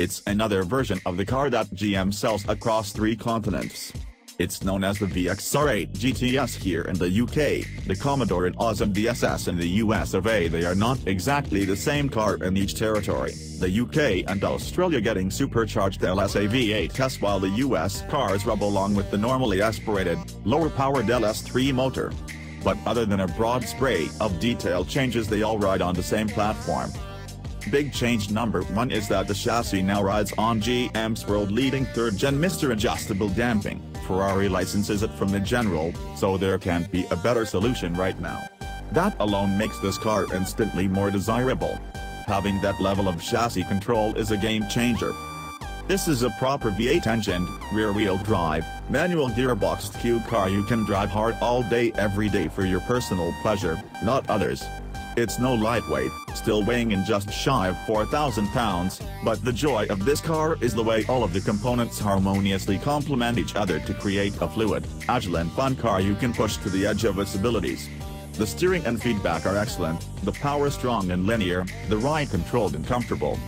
It's another version of the car that GM sells across three continents. It's known as the VXR8 GTS here in the UK, the Commodore in Oz and the in the US of A. They are not exactly the same car in each territory, the UK and Australia getting supercharged LSA V8S while the US cars rub along with the normally aspirated, lower-powered LS3 motor. But other than a broad spray of detail changes they all ride on the same platform. Big change number 1 is that the chassis now rides on GM's world-leading third-gen MR Adjustable Damping. Ferrari licenses it from the General, so there can't be a better solution right now. That alone makes this car instantly more desirable. Having that level of chassis control is a game changer. This is a proper V8 engine, rear-wheel drive, manual gearboxed Q car you can drive hard all day every day for your personal pleasure, not others. It's no lightweight, still weighing in just shy of 4,000 pounds, but the joy of this car is the way all of the components harmoniously complement each other to create a fluid, agile and fun car you can push to the edge of its abilities. The steering and feedback are excellent, the power strong and linear, the ride controlled and comfortable,